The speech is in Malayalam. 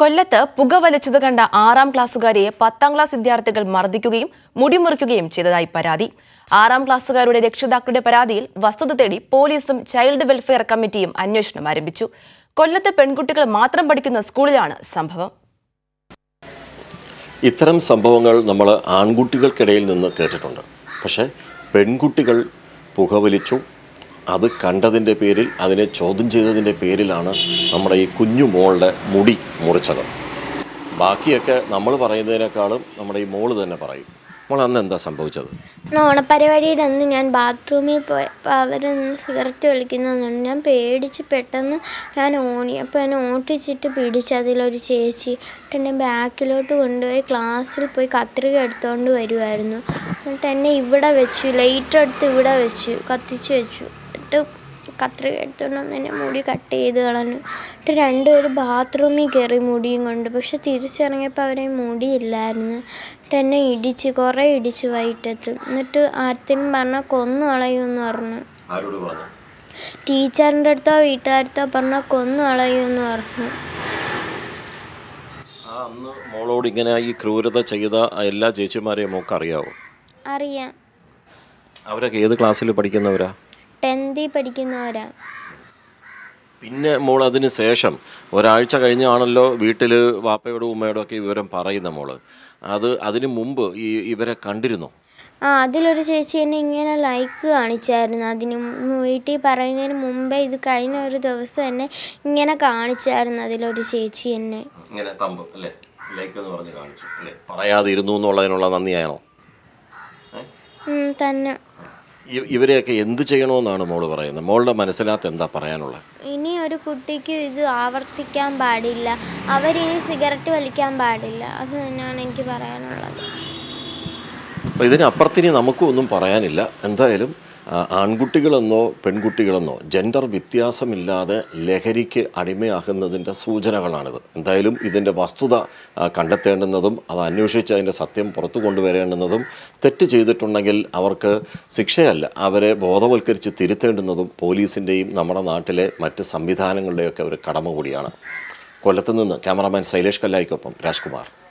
കൊല്ലത്ത് പുക വലിച്ചത് കണ്ട ആറാം ക്ലാസ്സുകാരിയെ പത്താം ക്ലാസ് വിദ്യാർത്ഥികൾ മർദ്ദിക്കുകയും മുടിമുറിക്കുകയും ചെയ്തതായി പരാതി. ആറാം ക്ലാസ്സുകാരുടെ രക്ഷിതാക്കളുടെ പരാതിയിൽ വസ്തുത തേടി പോലീസും ചൈൽഡ് വെൽഫെയർ കമ്മിറ്റിയും അന്വേഷണം ആരംഭിച്ചു. കൊല്ലത്ത് പെൺകുട്ടികൾ മാത്രം പഠിക്കുന്ന സ്കൂളിലാണ് സംഭവം. ഇത്തരം സംഭവങ്ങൾ നമ്മൾ ആൺകുട്ടികൾക്കിടയിൽ നിന്ന് കേട്ടിട്ടുണ്ട്. പക്ഷേ പെൺകുട്ടികൾ പുകവലിച്ചു അത് കണ്ടതിന്റെ പേരിൽ അതിനെ ചോദ്യം ചെയ്തതിന്റെ പേരിലാണ് നമ്മുടെ ഈ കുഞ്ഞു മോളുടെ മുടി മുറിച്ചത്. ബാക്കിയൊക്കെ നമ്മൾ പറയുന്നതിനേക്കാളും നമ്മുടെ ഈ മോൾ തന്നെ പറയും. മോൾ അന്ന് എന്താ സംഭവിച്ചത്? ഓണപ്പരിപാടിയുടെ അന്ന് ഞാൻ ബാത്റൂമിൽ പോയപ്പോൾ അവർ സിഗരറ്റ് വലിക്കുന്നതുകൊണ്ട് ഞാൻ പേടിച്ച് പെട്ടെന്ന് ഞാൻ ഓണി. അപ്പോൾ എന്നെ ഓട്ടിച്ചിട്ട് പിടിച്ച് അതിലൊരു ചേച്ചി എന്നെ ബാക്കിലോട്ട് കൊണ്ടുപോയി ക്ലാസ്സിൽ പോയി കത്രിക എടുത്തുകൊണ്ട് വരുമായിരുന്നു എന്നിട്ട് എന്നെ ഇവിടെ വെച്ചു. ലൈറ്റർ എടുത്ത് ഇവിടെ വെച്ചു. കത്തിച്ച് വെച്ചു. എന്നിട്ട് കത്രിക എടുത്തുകൊണ്ട് വന്ന് എന്നെ മുടി കട്ട് ചെയ്ത് കളഞ്ഞു. എന്നിട്ട് രണ്ടുപേരും ബാത്റൂമിൽ കയറി മുടിയും കൊണ്ട്. പക്ഷെ തിരിച്ചിറങ്ങിയപ്പോൾ അവരെ മുടിയില്ലായിരുന്നു എന്നിട്ട് എന്നെ ഇടിച്ച് കുറേ ഇടിച്ച് വൈറ്റത്ത് എന്നിട്ട് ആർത്തിനും പറഞ്ഞാൽ കൊന്നു കളയുമെന്ന് പറഞ്ഞു. ടീച്ചറിന്റെ അടുത്തോ വീട്ടുകാരത്തോ പറഞ്ഞാൽ കൊന്നു കളയുമെന്ന് പറഞ്ഞു. അന്ന് മോളോട് ഇങ്ങനെ ഈ ക്രൂരത ചെയ്ത എല്ലാ ചേച്ചിമാരെയും മോൾക്ക് അറിയാവോ അറിയാം. അവരൊക്കെ ഏത് ക്ലാസ്സിൽ പഠിക്കുന്നവരാ? ടെൻത്തിൽ പഠിക്കുന്നവരാണ് പിന്നെ മോൾ അതിന് ശേഷം ഒരാഴ്ച കഴിഞ്ഞാണല്ലോ വീട്ടിൽ വാപ്പയോടും ഉമ്മയോടും ഒക്കെ വിവരം പറയുന്ന മോൾ. അത് അതിന് മുമ്പ് ഈ ഇവരെ കണ്ടിരുന്നോ? ആ അതിലൊരു ചേച്ചി എന്നെ ഇങ്ങനെ ലൈക്ക് കാണിച്ചായിരുന്നു. അതിന് വീട്ടിൽ പറയുന്നതിന് മുമ്പേ ഇത് കഴിഞ്ഞ ഒരു ദിവസം എന്നെ ഇങ്ങനെ കാണിച്ചായിരുന്നു അതിലൊരു ചേച്ചി എന്നെ. ഇങ്ങനെ തമ്പ് അല്ലേ? ലൈക്ക് എന്ന് പറഞ്ഞ് കാണിച്ചു അല്ലേ? പറയാതെ ഇരുന്നു എന്നുള്ളതിനുള്ള നന്ദിയാണോ? തന്നെ. ഇവരെയൊക്കെ എന്ത് ചെയ്യണമെന്നാണ് മോൾ പറയുന്നത്. മോളുടെ മനസ്സിനകത്ത് എന്താ പറയാനുള്ളത്? ഇനി ഒരു കുട്ടിക്ക് ഇത് ആവർത്തിക്കാൻ പാടില്ല. അവരിനി സിഗരറ്റ് വലിക്കാൻ പാടില്ല. അത് തന്നെയാണ് എനിക്ക് പറയാനുള്ളത്. അപ്പോൾ ഇതിനപ്പുറത്തിനി നമുക്കും ഒന്നും പറയാനില്ല. എന്തായാലും ആൺകുട്ടികളെന്നോ പെൺകുട്ടികളെന്നോ ജെൻഡർ വ്യത്യാസമില്ലാതെ ലഹരിക്ക് അടിമയാകുന്നതിന്റെ സൂചനകളാണിത്. എന്തായാലും ഇതിന്റെ വസ്തുത കണ്ടെത്തേണ്ടുന്നതും അത് അന്വേഷിച്ച് അതിന്റെ സത്യം പുറത്തു കൊണ്ടുവരേണ്ടുന്നതും തെറ്റ് ചെയ്തിട്ടുണ്ടെങ്കിൽ അവർക്ക് ശിക്ഷയല്ല. അവരെ ബോധവൽക്കരിച്ച് തിരുത്തേണ്ടുന്നതും പോലീസിന്റെയും നമ്മുടെ നാട്ടിലെ മറ്റ് സംവിധാനങ്ങളുടെയൊക്കെ ഒരു കടമ കൂടിയാണ്. കൊല്ലത്ത് നിന്ന് ക്യാമറാമാൻ ശൈലേഷ് കല്ലായിക്കൊപ്പം രാജ്കുമാർ.